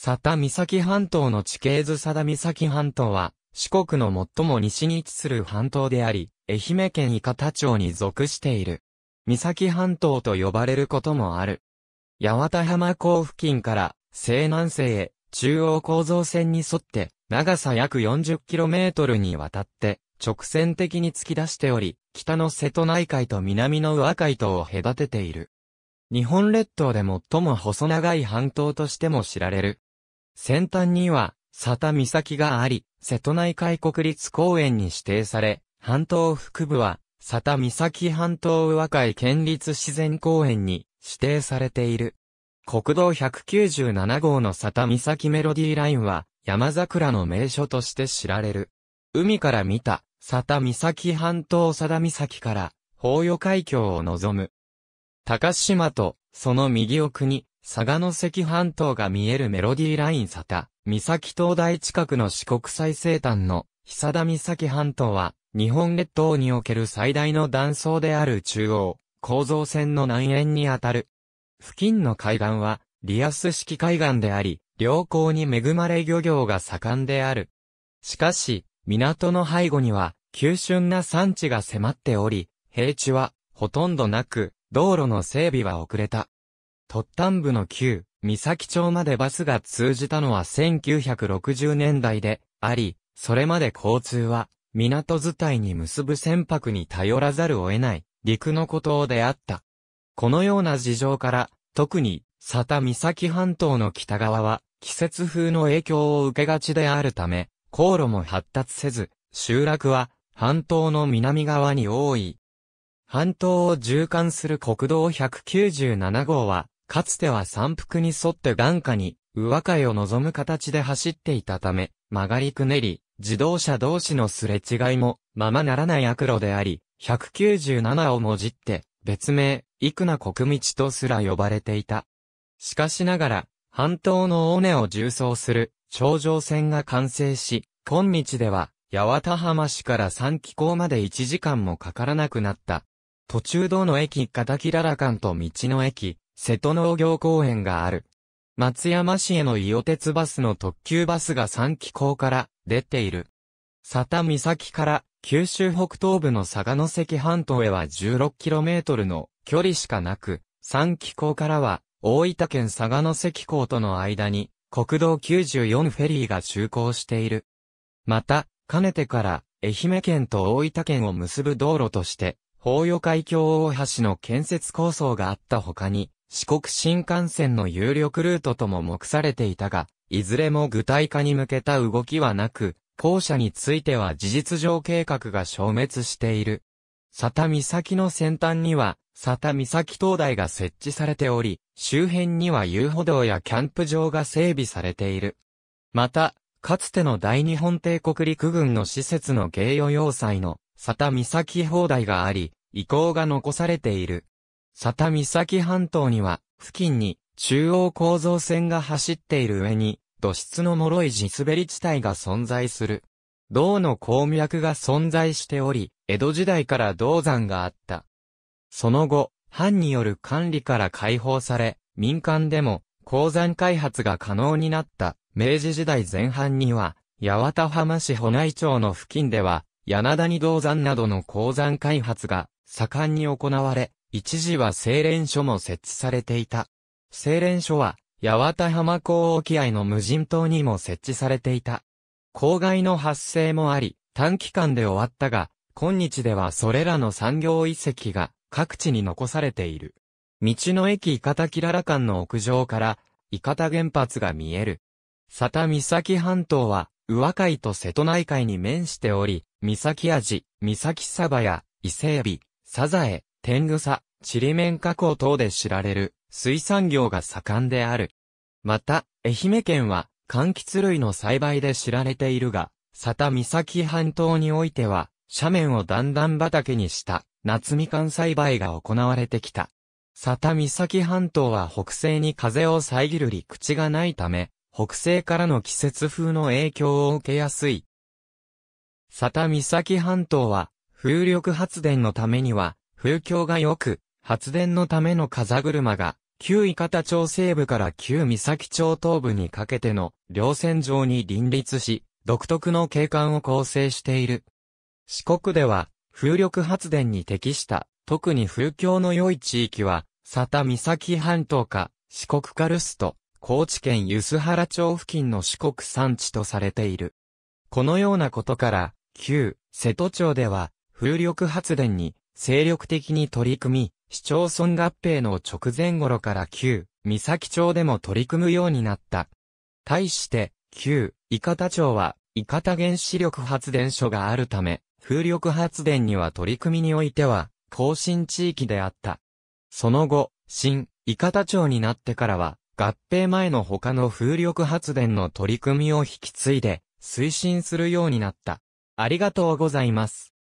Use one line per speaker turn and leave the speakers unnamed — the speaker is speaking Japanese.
佐田岬半島の地形図佐田岬半島は、四国の最も西に位置する半島であり、愛媛県伊方町に属している。岬半島と呼ばれることもある。八幡浜港付近から西南西へ中央構造線に沿って長さ約 40km にわたって直線的に突き出しており、北の瀬戸内海と南の宇和海島を隔てている。日本列島で最も細長い半島としても知られる。先端には、佐田岬があり、瀬戸内海国立公園に指定され、半島腹部は、佐田岬半島和海県立自然公園に指定されている。国道197号の佐田岬メロディーラインは、山桜の名所として知られる。海から見た、佐田岬半島佐田岬から、法与海峡を望む。高島と、その右奥に、佐賀の関半島が見えるメロディーライン佐田、岬灯台近くの四国最西端の、久田岬半島は、日本列島における最大の断層である中央、構造線の南縁にあたる。付近の海岸は、リアス式海岸であり、良好に恵まれ漁業が盛んである。しかし、港の背後には、急峻な山地が迫っており、平地は、ほとんどなく、道路の整備は遅れた。突端部の旧、三崎町までバスが通じたのは1960年代であり、それまで交通は、港伝いに結ぶ船舶に頼らざるを得ない、陸の孤島であった。このような事情から、特に、佐田岬半島の北側は、季節風の影響を受けがちであるため、航路も発達せず、集落は、半島の南側に多い。半島を縦貫する国道197号は、かつては山腹に沿って眼下に、宇和海を望む形で走っていたため、曲がりくねり、自動車同士のすれ違いも、ままならない悪路であり、197をもじって、別名、幾な国道とすら呼ばれていた。しかしながら、半島の尾根を縦走する、頂上線が完成し、今日では、八幡浜市から三気港まで1時間もかからなくなった。途中道の駅片木ララ間と道の駅、瀬戸農業公園がある。松山市への伊予鉄バスの特急バスが三気港から出ている。佐田岬から九州北東部の佐賀の関半島へは 16km の距離しかなく、三気港からは大分県佐賀の関港との間に国道94フェリーが就航している。また、かねてから愛媛県と大分県を結ぶ道路として、法与海峡大橋の建設構想があった他に、四国新幹線の有力ルートとも目されていたが、いずれも具体化に向けた動きはなく、後者については事実上計画が消滅している。佐田岬の先端には、佐田岬灯台が設置されており、周辺には遊歩道やキャンプ場が整備されている。また、かつての大日本帝国陸軍の施設の芸予要塞の佐田岬砲台があり、遺構が残されている。佐田岬半島には、付近に中央構造線が走っている上に、土質の脆い地滑り地帯が存在する。銅の鉱脈が存在しており、江戸時代から銅山があった。その後、藩による管理から解放され、民間でも鉱山開発が可能になった明治時代前半には、八幡浜市保内町の付近では、柳谷銅山などの鉱山開発が盛んに行われ、一時は精錬所も設置されていた。精錬所は、八幡浜港沖合の無人島にも設置されていた。公害の発生もあり、短期間で終わったが、今日ではそれらの産業遺跡が各地に残されている。道の駅伊方キララ間の屋上から、伊方原発が見える。佐田岬半島は、宇和海と瀬戸内海に面しており、岬味、岬サバや、伊勢エビ、サザエ、天草、チリメン加工等で知られる水産業が盛んである。また、愛媛県は柑橘類の栽培で知られているが、佐田岬半島においては、斜面を段々畑にした夏みかん栽培が行われてきた。佐田岬半島は北西に風を遮る陸地がないため、北西からの季節風の影響を受けやすい。佐田岬半島は、風力発電のためには、風況が良く、発電のための風車が旧伊方町西部から旧三崎町東部にかけての両線上に林立し、独特の景観を構成している。四国では、風力発電に適した、特に風況の良い地域は、佐田岬半島か、四国カルスト、高知県梼原町付近の四国山地とされている。このようなことから、旧瀬戸町では、風力発電に精力的に取り組み、市町村合併の直前頃から旧三崎町でも取り組むようになった。対して、旧伊方町は、伊方原子力発電所があるため、風力発電には取り組みにおいては、更新地域であった。その後、新、伊方町になってからは、合併前の他の風力発電の取り組みを引き継いで、推進するようになった。ありがとうございます。